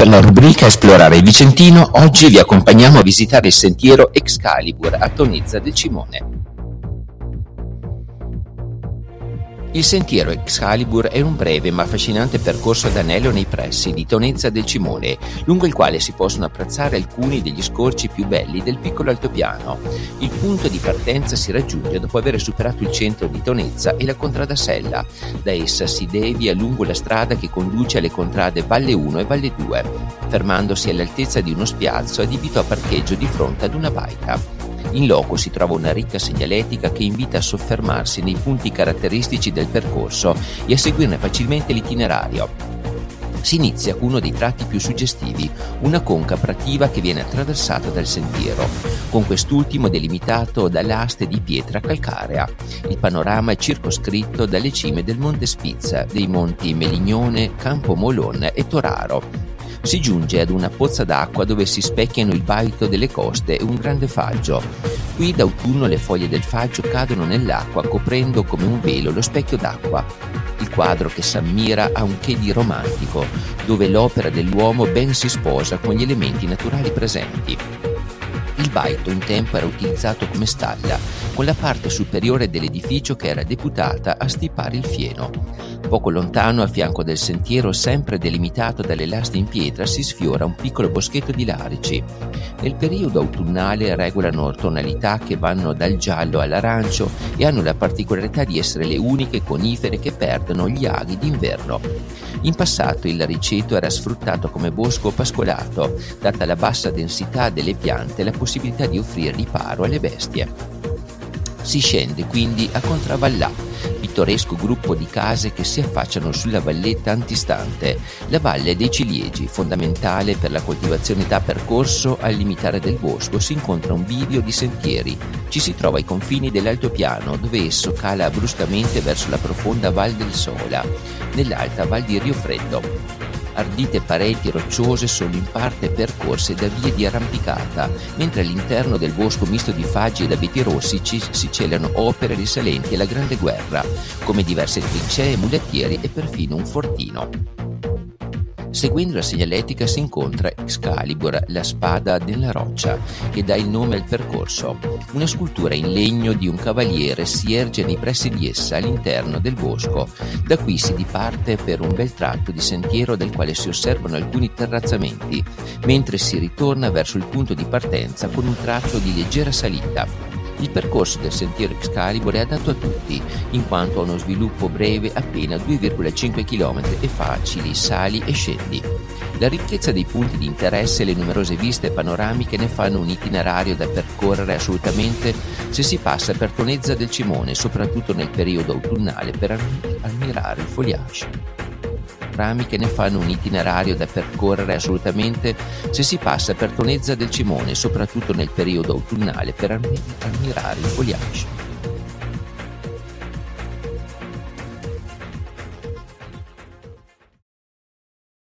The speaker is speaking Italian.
Per la rubrica Esplorare il Vicentino, oggi vi accompagniamo a visitare il sentiero Excalibur a Tonezza del Cimone. Il sentiero Excalibur è un breve ma affascinante percorso ad anello nei pressi di Tonezza del Cimone, lungo il quale si possono apprezzare alcuni degli scorci più belli del piccolo altopiano. Il punto di partenza si raggiunge dopo aver superato il centro di Tonezza e la contrada Sella. Da essa si devia lungo la strada che conduce alle contrade Valle 1 e Valle 2, fermandosi all'altezza di uno spiazzo adibito a parcheggio di fronte ad una baita. In loco si trova una ricca segnaletica che invita a soffermarsi nei punti caratteristici del percorso e a seguirne facilmente l'itinerario. Si inizia con uno dei tratti più suggestivi, una conca prativa che viene attraversata dal sentiero, con quest'ultimo delimitato dalle aste di pietra calcarea. Il panorama è circoscritto dalle cime del Monte Spizza, dei monti Melignone, Campo Molon e Toraro, si giunge ad una pozza d'acqua dove si specchiano il baito delle coste e un grande faggio. Qui d'autunno le foglie del faggio cadono nell'acqua coprendo come un velo lo specchio d'acqua. Il quadro che s'ammira ha un che di romantico, dove l'opera dell'uomo ben si sposa con gli elementi naturali presenti. Il un tempo era utilizzato come stalla, con la parte superiore dell'edificio che era deputata a stipare il fieno. Poco lontano, a fianco del sentiero, sempre delimitato dalle lasti in pietra, si sfiora un piccolo boschetto di larici. Nel periodo autunnale regolano tonalità che vanno dal giallo all'arancio e hanno la particolarità di essere le uniche conifere che perdono gli aghi d'inverno. In passato il lariceto era sfruttato come bosco pascolato, data la bassa densità delle piante e la possibilità di offrire riparo alle bestie. Si scende quindi a Contravallà, pittoresco gruppo di case che si affacciano sulla valletta antistante, la valle dei ciliegi, fondamentale per la coltivazione da percorso al limitare del bosco si incontra un bivio di sentieri. Ci si trova ai confini dell'altopiano, dove esso cala bruscamente verso la profonda Val del Sola, nell'alta Val di Rio Freddo. Ardite pareti rocciose sono in parte percorse da vie di arrampicata, mentre all'interno del bosco misto di faggi ed abeti rossi ci, si celano opere risalenti alla Grande Guerra, come diverse trincee, mulettieri e perfino un fortino. Seguendo la segnaletica si incontra Excalibur, la spada della roccia, che dà il nome al percorso. Una scultura in legno di un cavaliere si erge nei pressi di essa all'interno del bosco. Da qui si diparte per un bel tratto di sentiero del quale si osservano alcuni terrazzamenti, mentre si ritorna verso il punto di partenza con un tratto di leggera salita. Il percorso del sentiero Excalibur è adatto a tutti, in quanto ha uno sviluppo breve appena 2,5 km e facili sali e scendi. La ricchezza dei punti di interesse e le numerose viste panoramiche ne fanno un itinerario da percorrere assolutamente se si passa per Tonezza del Cimone, soprattutto nel periodo autunnale per ammirare il foliage panoramiche ne fanno un itinerario da percorrere assolutamente se si passa per Tonezza del Cimone, soprattutto nel periodo autunnale, per ammirare il foliage.